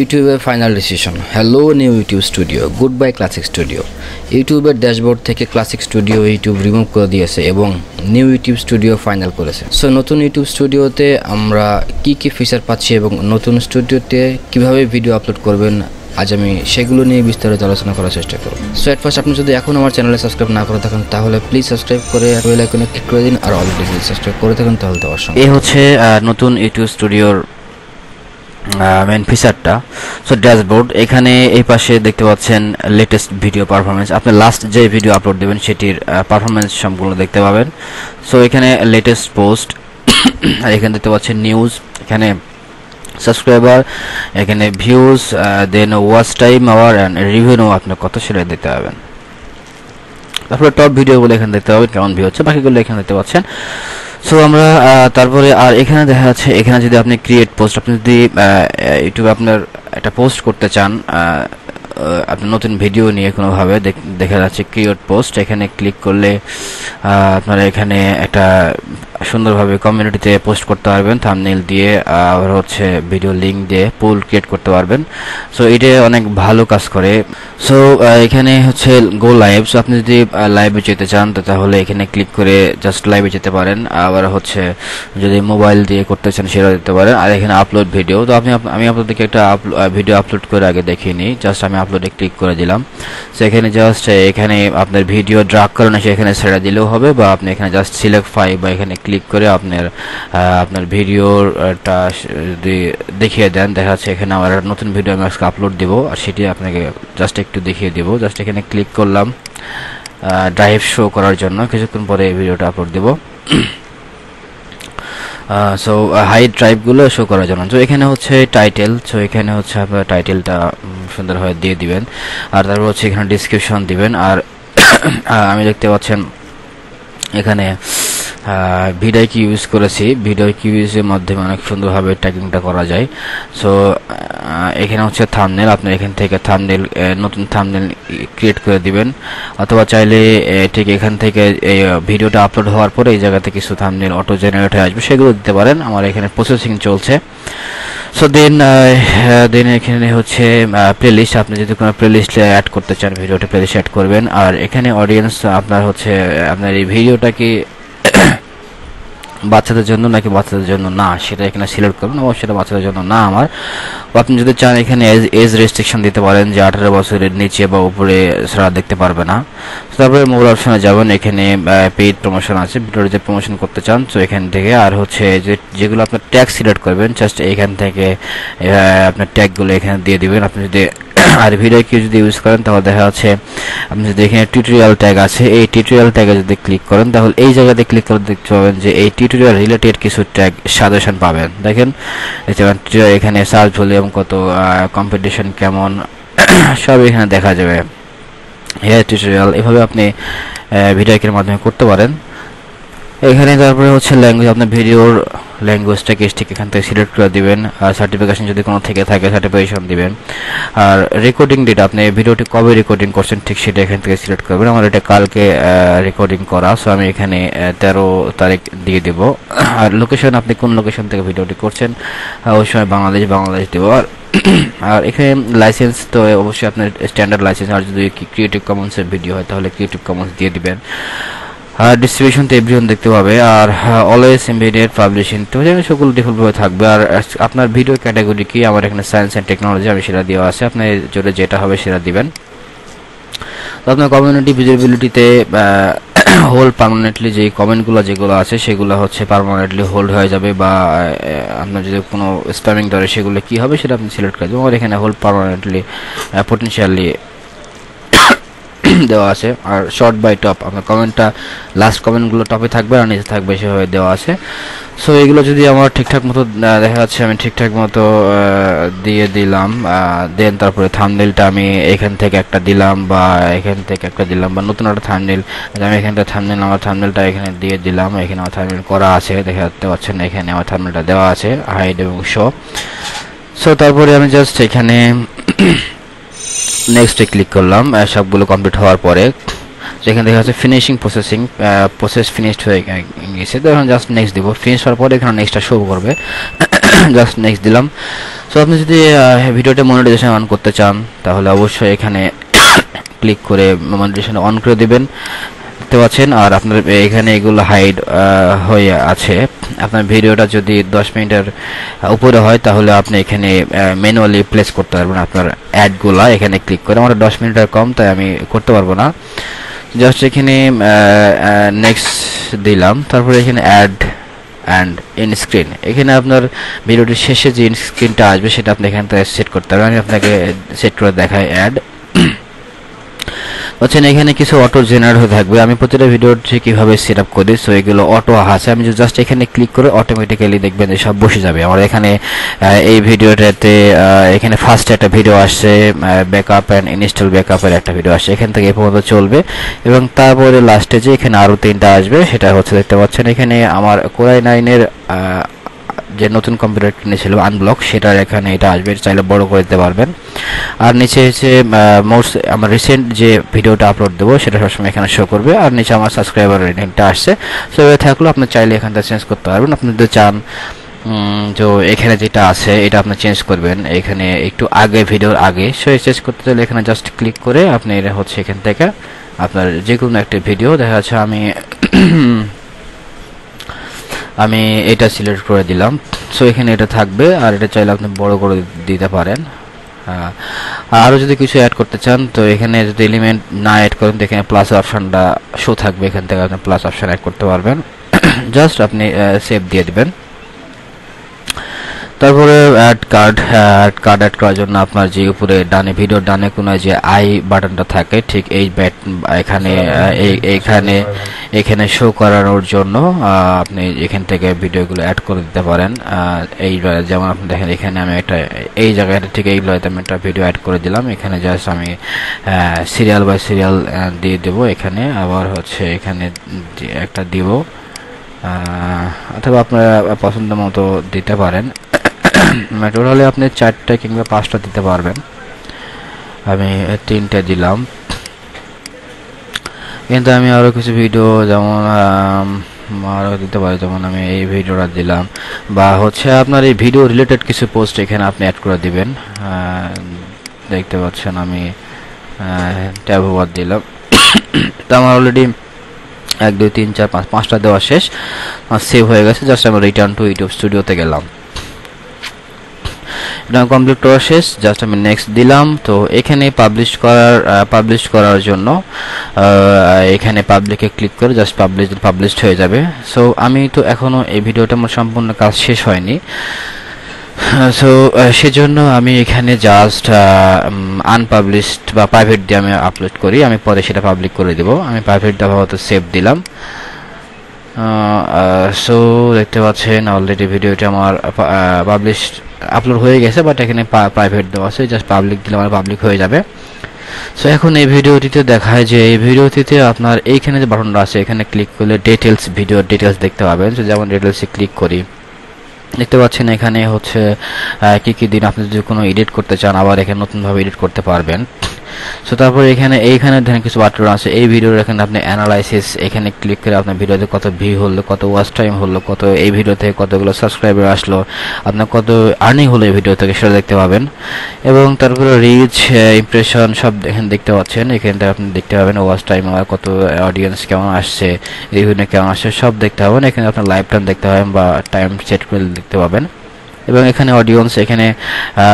ইউটিউবের final decision hello new YouTube studio good bye classic studio ইউটিউবের dashboard থেকে classic studio YouTube remove করে দিয়েছে এবং নিউ ইউটিউব স্টুডিও ফাইনাল করেছে। সো নতুন ইউটিউব স্টুডিওতে আমরা কি কি ফিচার পাচ্ছি এবং নতুন স্টুডিওতে কীভাবে ভিডিও আপলোড করবেন, আজ আমি সেগুলো নিয়ে বিস্তারিত আলোচনা করার চেষ্টা করব। সো এট ফার্স্ট আপনি যদি এখন আমার চ্যানেলে সাবস্ক্রাইব না করে থাকেন, তাহলে প্লিজ সাবস্ক্রাইব করে বেল আইকনে ক্লিক করে দিন আর অলরেডি সাবস্ক্রাইব করে থাকেন, তাহলে তো অসম এই হচ্ছে নতুন ইউটিউব স্টুডিওর মেন ফিচারটা সো ড্যাশবোর্ড এখানে এই পাশে দেখতে পাচ্ছেন লেটেস্ট ভিডিও পারফরমেন্স আপনি লাস্ট যে ভিডিও আপলোড দেবেন, সেটির পারফরমেন্স সম্পূর্ণ দেখতে পাবেন। সো এখানে লেটেস্ট পোস্ট আর এখানে দেখতে পাচ্ছেন নিউজ এখানে সাবস্ক্রাইবার এখানে views then watch time hour and review আপনার কত সেটা দেখতে পাবেন। তারপরে টপ ভিডিওগুলো এখানে দেখতে পাবেন, কেমন ভিউ হচ্ছে। বাকিগুলো এখানে দেখতে পাচ্ছেন। সো আমরা তারপরে আর এখানে দেখা যাচ্ছে এখানে যদি আপনি ক্রিয়েট পোস্ট আপনি যদি ইউটিউবে আপনার একটা পোস্ট করতে চান আহ, আহ, আপনি নতুন ভিডিও নিয়ে কোনোভাবে দেখ- যাচ্ছে ক্রিয়েট পোস্ট এখানে ক্লিক করলে আপনার আপনারা এখানে একটা সুন্দরভাবে কমিউনিটিতে পোস্ট করতে পারবেন থামনেল দিয়ে, আবার হচ্ছে ভিডিও লিঙ্ক দিয়ে পুল ক্রিয়েট করতে পারবেন। সো এটা অনেক ভালো কাজ করে। সো এখানে হচ্ছে গো লাইভ সো আপনি যদি লাইভে যেতে চান তাহলে এখানে ক্লিক করে জাস্ট লাইভে যেতে পারেন। আবার হচ্ছে যদি মোবাইল দিয়ে করতে চান সেটা দিতে পারেন। আর এখানে আপলোড ভিডিও তো আপনি আপ- আমি আপনাদেরকে একটা ভিডিও আপলোড করে আগে দেখিয়ে নিই। জাস্ট আমি আপলোডে ক্লিক করে দিলাম। সো এখানে জাস্ট এখানে আপনার ভিডিও ড্রাগ করেন, সেখানে ছেড়ে দিলেও হবে বা আপনি এখানে জাস্ট সিলেক্ট ফাই বা এখানে ক্লিক করে আপনার আপনার ভিডিওটা দেখিয়ে দেন। দেখা যাচ্ছে এখানে আমার একটা নতুন ভিডিও আমি আজকে আপলোড দিব, আর সেটি আপনাকে জাস্ট একটু দেখিয়ে দিব। জাস্ট এখানে ক্লিক করলাম ড্রাইভ শো করার জন্য। কিছুক্ষণ পরে এই ভিডিওটা আপলোড দিব। সো হাই ড্রাইভগুলো শো করার জন্য। তো এখানে হচ্ছে টাইটেল সো এখানে হচ্ছে আপনার টাইটেলটা সুন্দরভাবে দিয়ে দিবেন। আর তারপর হচ্ছে এখানে ডিসক্রিপশন দিবেন। আর আমি দেখতে পাচ্ছেন, এখানে ভিডিও কি ইউজ করেছি। ভিডিও কি ইউজের মাধ্যমে অনেক সুন্দরভাবে ট্র্যাকিংটা করা যায়। সো এখানে হচ্ছে থামনেল আপনি এখান থেকে থামনেল নতুন থামনেল ক্রিয়েট করে দিবেন। অথবা চাইলে ঠিক এখান থেকে এই ভিডিওটা আপলোড হওয়ার পরে এই জায়গাতে কিছু থামনেল অটো জেনারেট হয়ে আসবে। সেগুলো দিতে পারেন। আমার এখানে প্রসেসিং চলছে। সো দেন দেন এখানে হচ্ছে প্লেলিস্ট আপনি যদি কোনো প্লেলিস্টে অ্যাড করতে চান ভিডিওটা প্লেলিস্ট অ্যাড করবেন। আর এখানে অডিয়েন্স আপনার হচ্ছে, আপনার এই ভিডিওটা কি বাচ্চাদের জন্য নাকি বাচ্চাদের জন্য না, সেটা এখানে সিলেক্ট করুন, অবশ্যই সেটা বাচ্চাদের জন্য না আমার। আপনি যদি চান এখানে এজ এজ রেস্ট্রিকশন দিতে পারেন, যে আঠারো বছরের নিচে বা উপরে ছাড়া দেখতে পারবে না। তারপরে মোবাইল অপশনে যাবেন, এখানে পেইড প্রমোশন আছে ভিডিওর যে প্রমোশন করতে চান, তো এখান থেকে। আর হচ্ছে যে, যেগুলো আপনার ট্যাগ সিলেক্ট করবেন জাস্ট এখান থেকে আপনার ট্যাগগুলো এখানে দিয়ে দিবেন। আপনি যদি আর ভিডিও কেউ যদি ইউজ করেন, তাহলে দেখা যাচ্ছে আপনি যদি এখানে টিউটোরিয়াল ট্যাগ আছে, এই টিউটোরিয়াল ট্যাগে যদি ক্লিক করেন, তাহলে এই জায়গাতে ক্লিক করে দেখতে পাবেন যে এই টিউটোরিয়াল রিলেটেড কিছু ট্যাগ সাজেশন পাবেন। দেখেন দেখতে এখানে সার্চ ভলিউম কত কম্পিটিশন কেমন, সব এখানে দেখা যাবে। হেয়ার টিউটোরিয়াল এভাবে আপনি ভিডিও মাধ্যমে করতে পারেন। এখানে তারপরে হচ্ছে ল্যাঙ্গুয়েজ আপনার ভিডিওর ল্যাঙ্গুয়েজটাকে ঠিক এখান থেকে সিলেক্ট করে দিবেন, আর সার্টিফিকেশন যদি কোনো থেকে থাকে সার্টিফিকেশন দিবেন। আর রেকর্ডিং ডেট আপনি ভিডিওটি কবে রেকর্ডিং করছেন, ঠিক সেটা এখান থেকে সিলেক্ট করবেন। আমার এটা কালকে রেকর্ডিং করা সো আমি এখানে তেরো তারিখ দিয়ে দেব। আর লোকেশন আপনি কোন লোকেশন থেকে ভিডিওটি করছেন ওই সময় বাংলাদেশ বাংলাদেশ দেবো। আর আর এখানে লাইসেন্স তো অবশ্যই আপনার স্ট্যান্ডার্ড লাইসেন্স আর যদি ক্রিয়েটিভ কমন্সের ভিডিও হয়, তাহলে ক্রিয়েটিভ কমন্স দিয়ে দিবেন। ডিস্ট্রিবিউশন তো এভরিওন দেখতে পাবে, আর অলওয়েজ ইমিডিয়েট পাবলিশিং তো যেমন সকল ডিফল্টভাবে থাকবে। আর আপনার ভিডিও ক্যাটাগরি কি, আমার এখানে সায়েন্স অ্যান্ড টেকনোলজি আমি সেটা দেওয়া আছে আপনার জন্য যেটা হবে সেটা দিবেন। তো আপনার কমিউনিটি ভিজিবিলিটিতে হোল পার্মানেন্টলি যে কমেন্টগুলো যেগুলো আছে, সেগুলো হচ্ছে পার্মানেন্টলি হোল্ড হয়ে যাবে বা আপনার যদি কোনো স্প্যামিং ধরে সেগুলো কি হবে সেটা আপনি সিলেক্ট করে দেবেন। আমার এখানে হোল পার্মানেন্টলি পটেনশিয়ালি দেওয়া আছে। আর শর্ট বাই টপ আপনার কমেন্টটা লাস্ট কমেন্টগুলো টপে থাকবে আর নিচে থাকবে সেভাবে দেওয়া আছে। সো এগুলো যদি আমার ঠিকঠাক মতো দেখা যাচ্ছে আমি ঠিকঠাক মতো দিয়ে দিলাম দেন তারপরে থামনেলটা আমি এখান থেকে একটা দিলাম বা এখান থেকে একটা দিলাম বা নতুন একটা থামনেল আমি এখান থেকে থামনেল আমার থামনেলটা এখানে দিয়ে দিলাম, এখানে আমার থামনেল করা আছে, দেখা দেখতে পাচ্ছেন এখানে আমার থামনেলটা দেওয়া আছে হাইড এবং শো সো তারপরে আমি জাস্ট এখানে নেক্সটে ক্লিক করলাম সবগুলো কমপ্লিট হওয়ার পরে, যেখানে দেখা যাচ্ছে ফিনিশিং প্রসেসিং প্রসেস ফিনিশড হয়ে গেছে। তো এখন জাস্ট নেক্সট দিব। ফিনিশ হওয়ার পরে এখানে নেক্সটটা শো করবে। জাস্ট নেক্সট দিলাম। সো আপনি যদি ভিডিওটা মনিটাইজেশন অন করতে চান, তাহলে অবশ্যই এখানে ক্লিক করে মনিটাইজেশন অন করে দিবেন। দেখতে পাচ্ছেন, আর আপনার এখানে এগুলো হাইড হয়ে আছে। আপনার ভিডিওটা যদি দশ মিনিটের উপরে হয়, তাহলে আপনি এখানে ম্যানুয়ালি প্লেস করতে পারবেন আপনার অ্যাডগুলা এখানে ক্লিক করে আমার দশ মিনিটের কম, তাই আমি করতে পারব না। জাস্ট এখানে নেক্সট দিলাম। তারপরে এখানে অ্যাড অ্যান্ড ইন স্ক্রিন এখানে আপনার ভিডিওটির শেষে যে ইন স্ক্রিনটা আসবে, সেটা আপনি এখান থেকে সেট করতে পারবেন। আমি আপনাকে সেট করে দেখাই অ্যাড বলছেন এখানে কিছু অটো জেনারেট হয়ে থাকবে। আমি প্রতিটা ভিডিওটি কীভাবে সেট আপ করি সো এগুলো অটো আছে। আমি জাস্ট এখানে ক্লিক করে অটোমেটিক্যালি দেখবেন যে সব বসে যাবে। আমার এখানে এই ভিডিওটাতে এখানে ফার্স্ট একটা ভিডিও আসছে ব্যাকআপ অ্যান্ড ইনস্টল ব্যাকআপের একটা ভিডিও আসছে। এখান থেকে এ পর্যন্ত চলবে। এবং তারপরে লাস্টে যে এখানে আরও তিনটা আসবে, সেটা হচ্ছে দেখতে পাচ্ছেন, এখানে আমার কোরাই নাইনের যে নতুন কম্পিউটার কিনেছিলাম আনব্লক সেটার এখানে এটা আসবে, চাইলে বড় করে দিতে পারবেন। আর নিচে হচ্ছে মোস্ট আমার রিসেন্ট যে ভিডিওটা আপলোড দেবো, সেটা সবসময় এখানে শো করবে। আর নিচে আমার সাবস্ক্রাইবার রেটিংটা আসছে। সো এভাবে থাকলেও আপনি চাইলে এখানটা চেঞ্জ করতে পারবেন। আপনি যদি চান তো এখানে যেটা আছে, এটা আপনি চেঞ্জ করবেন। এখানে একটু আগে ভিডিওর আগে। সো চেঞ্জ করতে চাইলে এখানে জাস্ট ক্লিক করে আপনি এটা হচ্ছে এখান থেকে আপনার যে কোনো একটা ভিডিও দেখা যাচ্ছে আমি আমি এটা সিলেক্ট করে দিলাম। সো এখানে এটা থাকবে আর এটা চাইলে আপনি বড় করে দিতে পারেন। আরও যদি কিছু অ্যাড করতে চান, তো এখানে যদি এলিমেন্ট না অ্যাড করেন, তো এখানে প্লাস অপশানটা শো থাকবে। এখান থেকে আপনি প্লাস অপশান অ্যাড করতে পারবেন। জাস্ট আপনি সেভ দিয়ে দিবেন। তারপরে add card add card add করার জন্য আপনার যে উপরে ডানে ভিডিওর ডানে কোনায় যে আই বাটনটা থাকে, ঠিক এই ব্যাট এখানে এই এইখানে এখানে শো করানোর জন্য আপনি এখান থেকে ভিডিওগুলো অ্যাড করে দিতে পারেন। এই, যেমন আপনি দেখেন, এখানে আমি একটা, এই জায়গাটা ঠিক এইগুলোতে আমি একটা ভিডিও অ্যাড করে দিলাম। এখানে জাস্ট আমি সিরিয়াল বাই সিরিয়াল দিয়ে দেব এখানে। আবার হচ্ছে এখানে একটা দিব অথবা আপনারা পছন্দ মতো দিতে পারেন। টোটালি আপনি চারটে কিংবা পাঁচটা দিতে পারবেন। আমি তিনটে দিলাম। কিন্তু আমি আরও কিছু ভিডিও যেমন আরও দিতে পারি, যেমন আমি এই ভিডিওটা দিলাম। বা হচ্ছে আপনার এই ভিডিও রিলেটেড কিছু পোস্ট এখানে আপনি অ্যাড করে দিবেন। দেখতে পাচ্ছেন আমি ট্যাব ওভার দিলাম। তো আমার অলরেডি এক, দুই, তিন, চার, পাঁচ, পাঁচটা দেওয়া শেষ। সেভ হয়ে গেছে। জাস্ট আমি রিটার্ন টু ইউটিউব স্টুডিওতে গেলাম। এটা কমপ্লিট করা শেষ জাস্ট আমি নেক্সট দিলাম, তো এখানে পাবলিশ করার পাবলিশ করার জন্য এখানে পাবলিকে ক্লিক করে জাস্ট পাবলিশ পাবলিশড হয়ে যাবে। সো আমি তো এখনও এই ভিডিওটা আমার সম্পূর্ণ কাজ শেষ হয়নি। সো সেজন্য আমি এখানে জাস্ট আনপাবলিশড বা প্রাইভেট দিয়ে আমি আপলোড করি। আমি পরে সেটা পাবলিক করে দেব। আমি প্রাইভেট দেওয়া হয়তো সেভ দিলাম। সো দেখতে পাচ্ছেন অলরেডি ভিডিওটা আমার পাবলিশ আপলোড হয়ে গেছে বাট এখানে প্রাইভেট দেওয়া আছে জাস্ট পাবলিক দিলে আমার পাবলিক হয়ে যাবে। সো এখন এই ভিডিওটিতে দেখায় যে, এই ভিডিওটিতে আপনার এইখানে যে বাটনটা আছে, এখানে ক্লিক করলে ডিটেলস ভিডিও ডিটেলস দেখতে পাবেন। যেমন ডিটেলসে ক্লিক করি। দেখতে পাচ্ছেন, এখানে হচ্ছে কি কি দিন আপনি যদি কোনো এডিট করতে চান, আবার এখানে নতুনভাবে এডিট করতে পারবেন। সো তারপর এখানে, এইখানে ধরেন কিছু বাটন আছে। এই ভিডিওর এখানে আপনি অ্যানালাইসিস এখানে ক্লিক করে আপনার ভিডিওতে কত ভিউ হলো, কত ওয়াচ টাইম হলো, কত এই ভিডিও থেকে কতগুলো সাবস্ক্রাইবার আসলো, আপনার কত আর্নিং হলো এই ভিডিও থেকে সেটা দেখতে পাবেন। এবং তারপরে রিচ ইমপ্রেশন সব এখানে দেখতে পাচ্ছেন। এখান থেকে আপনি দেখতে পাবেন ওয়াচ টাইম আর কত অডিয়েন্স কেমন আসছে রিভিউ কেমন আসছে, সব দেখতে পাবেন। এখানে আপনার লাইভ টাইম দেখতে পাবেন বা টাইম সেট করে দেখতে পাবেন। এবং এখানে অডিয়েন্স এখানে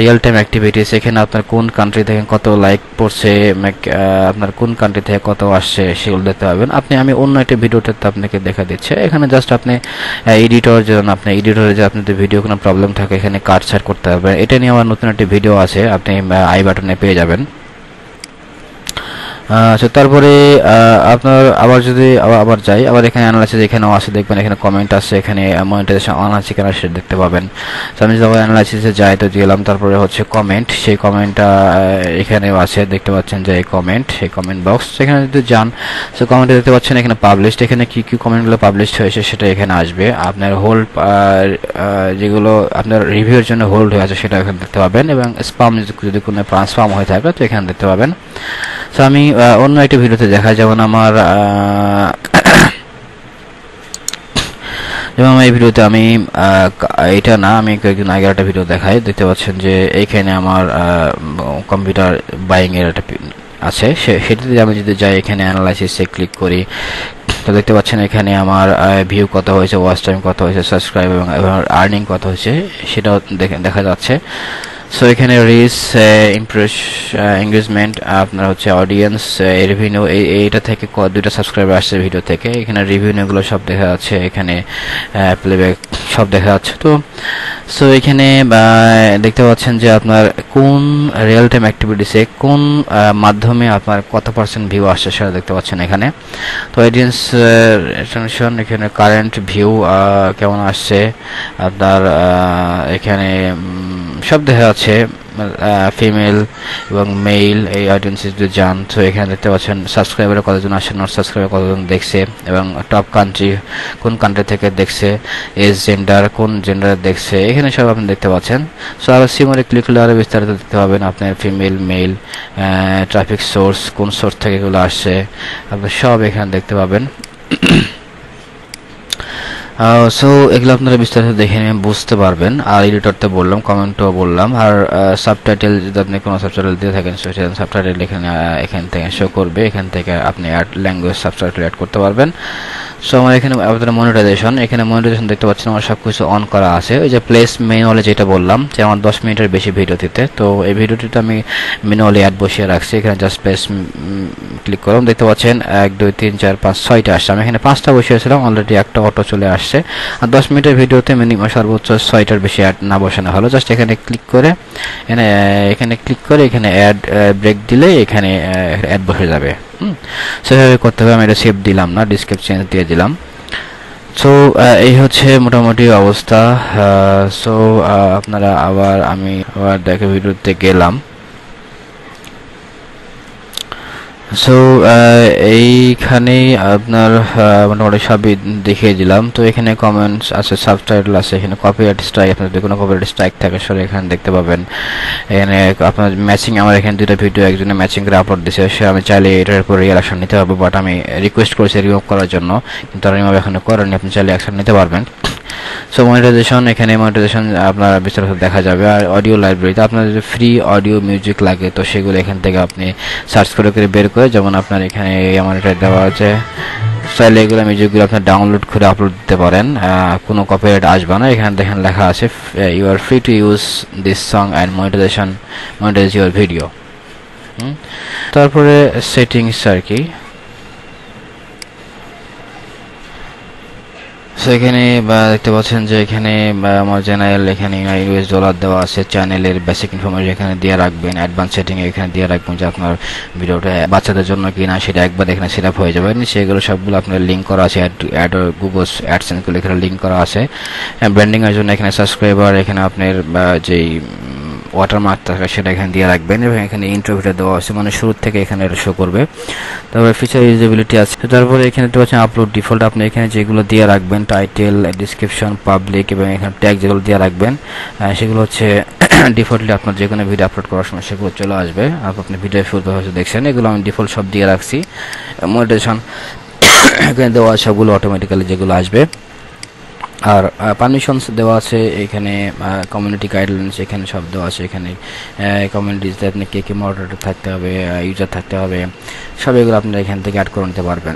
রিয়েল টাইম অ্যাক্টিভিটিস এখানে আপনার কোন কান্ট্রি থেকে কত লাইক পড়ছে আপনার কোন কান্ট্রি থেকে কত আসছে, সেগুলো দেখতে পাবেন। আপনি, আমি অন্য একটা ভিডিওতে আপনাকে দেখা দিচ্ছে। এখানে জাস্ট আপনি এডিটর যখন আপনি এডিটরে যে আপনাদের ভিডিও কোনো প্রবলেম থাকে, এখানে কাট ছাড় করতে পারবেন এটা নিয়ে আমার নতুন একটি ভিডিও আছে, আপনি আই বাটনে পেয়ে যাবেন। আচ্ছা তারপরে আপনার আবার যদি আবার যাই, আবার এখানে অ্যানালাইসিস এখানেও আছে, দেখবেন এখানে কমেন্ট আছে, এখানে মনিটাইজেশন অন আছে কিনা সেটা দেখতে পাবেন। তো আমি যদি আবার অ্যানালাইসিসে যাই, তো দিলাম তারপরে হচ্ছে কমেন্ট সেই কমেন্টটা এখানেও আছে, দেখতে পাচ্ছেন যে এই কমেন্ট সেই কমেন্ট বক্স সেখানে যদি যান সো কমেন্টে দেখতে পাচ্ছেন এখানে পাবলিশড এখানে কি কি কমেন্টগুলো পাবলিশড হয়েছে সেটা এখানে আসবে। আপনার হোল্ড যেগুলো আপনার রিভিউর জন্য হোল্ড হয়ে আছে সেটা এখানে দেখতে পাবেন, এবং স্পাম যদি কোনো ট্রান্সফার্ম হয়ে থাকে, তো এখানে দেখতে পাবেন। সো আমি অন্য একটা ভিডিওতে দেখা যেমন আমার যেমন এবং এই ভিডিওতে আমি এটা না, আমি কয়েকদিন আগে একটা ভিডিও দেখাই। দেখতে পাচ্ছেন যে এইখানে আমার কম্পিউটার বাইং এর একটা আছে। সেটাতে আমি যদি যাই, এখানে অ্যানালাইসিসে ক্লিক করি, তো দেখতে পাচ্ছেন এখানে আমার ভিউ কত হয়েছে ওয়াচ টাইম কত হয়েছে সাবস্ক্রাইব এবং আর্নিং কত হয়েছে, সেটাও দেখা যাচ্ছে। সো এখানে রিস ইমপ্রেস এঙ্গেজমেন্ট আপনার হচ্ছে অডিয়েন্স রেভিনিউ এইটা থেকে দুইটা সাবস্ক্রাইবার আসছে ভিডিও থেকে। এখানে রিভিনিউগুলো সব দেখা যাচ্ছে, এখানে প্লেব্যাক সব দেখা যাচ্ছে। তো সো এখানে দেখতে পাচ্ছেন যে আপনার কোন রিয়েল টাইম অ্যাক্টিভিটিসে কোন মাধ্যমে আপনার কত পার্সেন্ট ভিউ আসছে সেটা দেখতে পাচ্ছেন এখানে। তো অডিয়েন্স টেনশন এখানে কারেন্ট ভিউ কেমন আসছে, আপনার এখানে সব দেখা যাচ্ছে ফিমেল এবং মেল এই অডিয়েন্স যদি যান, তো এখানে দেখতে পাচ্ছেন সাবস্ক্রাইবার কতজন আসছে নট সাবস্ক্রাইবার কতজন দেখছে এবং টপ কান্ট্রি কোন কান্ট্রি থেকে দেখছে এজ জেন্ডার কোন জেন্ডার দেখছে, এখানে সব আপনি দেখতে পাচ্ছেন। সো আরও সিমরে ক্লিক করলে আরও বিস্তারিত দেখতে পাবেন আপনার ফিমেল মেল ট্রাফিক সোর্স কোন সোর্স থেকে এগুলো আসছে, আপনি সব এখানে দেখতে পাবেন। সো এগুলো আপনারা বিস্তারিত দেখে বুঝতে পারবেন। আর এডিটরতে বললাম কমেন্টও বললাম। আর সাবটাইটেল যদি আপনি কোনো সাবটাইটেল দিয়ে থাকেন, সেটা সাবটাইটেল এখানে এখান থেকে শো করবে। এখান থেকে আপনি অ্যাড ল্যাঙ্গুয়েজ সাবটাইটেল অ্যাড করতে পারবেন। সো আমার এখানে আপনার মনিটাইজেশন এখানে মনিটাইজেশন দেখতে পাচ্ছেন আমার সব কিছু অন করা আছে। ওই যে প্লেস ম্যানুয়ালে যেটা বললাম, যে আমার দশ মিনিটের বেশি ভিডিও দিতে। তো এই ভিডিওটিতে আমি ম্যানুয়ালি অ্যাড বসিয়ে রাখছি। এখানে জাস্ট প্লেস ক্লিক করলাম দেখতে পাচ্ছেন, এক, দুই, তিন, চার, পাঁচ, ছয়টা আসছে। আমি এখানে পাঁচটা বসিয়েছিলাম অলরেডি একটা অটো চলে আসছে। আর দশ মিনিটের ভিডিওতে মিনিমাম সর্বোচ্চ ছয়টার বেশি অ্যাড না বসানো হলো। জাস্ট এখানে ক্লিক করে, এখানে এখানে ক্লিক করে, এখানে অ্যাড ব্রেক দিলে এখানে অ্যাড বসে যাবে। হুম, সেভাবে করতে হবে, আমি এটা সেভ দিলাম না ডিসক্রিপশন দিয়ে দিলাম। সো এই হচ্ছে মোটামুটি অবস্থা সো আপনারা আবার আমি আবার দেখে ভিডিওতে গেলাম। সো এইখানে আপনার আহ, মোটামুটি সবই দেখিয়ে দিলাম। তো এখানে কমেন্টস আছে সাবটাইটেল আছে এখানে কপিরাইট স্ট্রাইক আপনার যদি কোনো কপিরাইট স্ট্রাইক থাকে সেটা এখানে দেখতে পাবেন। এখানে আপনার ম্যাচিং আমার এখানে দুটো ভিডিও একজনে ম্যাচিং করে আপলোড দিয়েছে সে আমি চাইলে এটার উপর অ্যাকশন নিতে পারব বাট আমি রিকোয়েস্ট করেছি রিমুভ করার জন্য। কিন্তু রিমুভ এখনও করেনি আপনি চাইলে অ্যাকশন নিতে পারবেন। সো মনিটাইজেশন এখানে মনিটাইজেশন আপনার বিস্তারিত দেখা যাবে। আর অডিও লাইব্রেরিতে আপনার যদি ফ্রি অডিও মিউজিক লাগে, তো সেগুলো এখান থেকে আপনি সার্চ করে করে বের করে, যেমন আপনার এখানে আমার দেওয়া আছে। চাইলে এগুলো মিউজিকগুলো আপনি ডাউনলোড করে আপলোড দিতে পারেন। কোনো কপিরাইট আসবে না। এখানে দেখেন লেখা আছে you are free to use this song and monetization monetize your video তারপরে সেটিংস আর কি। সো এখানে, বা দেখতে পাচ্ছেন যে এখানে আমার চ্যানেল, এখানে ইউএস ডলার দেওয়া আছে। চ্যানেলের বেসিক ইনফরমেশন এখানে দিয়ে রাখবেন। অ্যাডভান্স সেটিং এখানে দিয়ে রাখবেন যে আপনার ভিডিওটা বাচ্চাদের জন্য কি না সেটা একবার এখানে সেট আপ হয়ে যাবে। সেগুলো সবগুলো আপনার লিঙ্ক করা আছে। অ্যাড গুগল অ্যাডসেন্সগুলো এখানে লিঙ্ক করা আছে। ব্র্যান্ডিং এর জন্য এখানে সাবস্ক্রাইবার এখানে আপনার যেই ওয়াটারমার্ক থাকে, সেটা এখানে দিয়ে রাখবেন এবং এখানে ইন্টারভিউটা দেওয়া আছে মানে শুরু থেকে এখানে এটা শো করবে। তারপরে ফিচার ইউজেবিলিটি আছে। তারপরে এখানে দেখতে পাচ্ছেন আপলোড ডিফল্ট আপনি এখানে যেগুলো দিয়ে রাখবেন টাইটেল ডিসক্রিপশন পাবলিক এবং এখানে ট্যাগ যেগুলো দিয়ে রাখবেন সেগুলো হচ্ছে ডিফল্টলি আপনার যে কোনো ভিডিও আপলোড করার সময় সেগুলো চলে আসবে। আপনি ভিডিও শুরুতে হয়তো দেখছেন, এগুলো আমি ডিফল্ট সব দিয়ে রাখছি। মোটিভেশন এখানে দেওয়া সবগুলো অটোমেটিক্যালি যেগুলো আসবে। আর পারমিশনস দেওয়া আছে এখানে কমিউনিটি গাইডলাইন্স এখানে সব দেওয়া আছে এখানে। কমিউনিটিতে আপনি কে কে মডারেটর থাকতে হবে ইউজার থাকতে হবে, সব এগুলো আপনারা এখান থেকে অ্যাড করে নিতে পারবেন।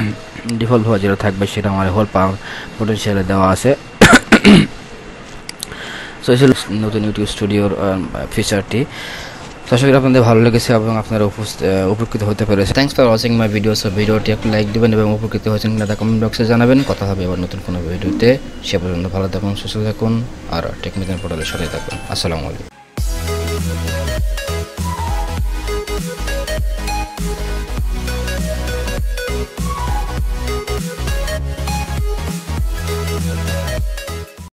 ডিফল্ট হওয়া যেটা থাকবে সেটা আমার হোল পাওয়ার পোটেনশিয়ালে দেওয়া আছে। সোশ্যাল নতুন ইউটিউব স্টুডিওর ফিচারটি তো আশা করি আপনাদের ভালো লেগেছে এবং আপনারা উপকৃত হতে পেরেছে। Thanks for watching my video so ভিডিওটি একটা লাইক দেবেন এবং উপকৃত হয়েছেন কিনা তা কমেন্ট বক্সে জানাবেন। কথা হবে আবার নতুন কোনো ভিডিওতে। সে পর্যন্ত ভালো থাকুন, সুস্থ থাকুন, আর টেকনিক্যাল পোর্টালের সাথে থাকুন। আসসালামু আলাইকুম।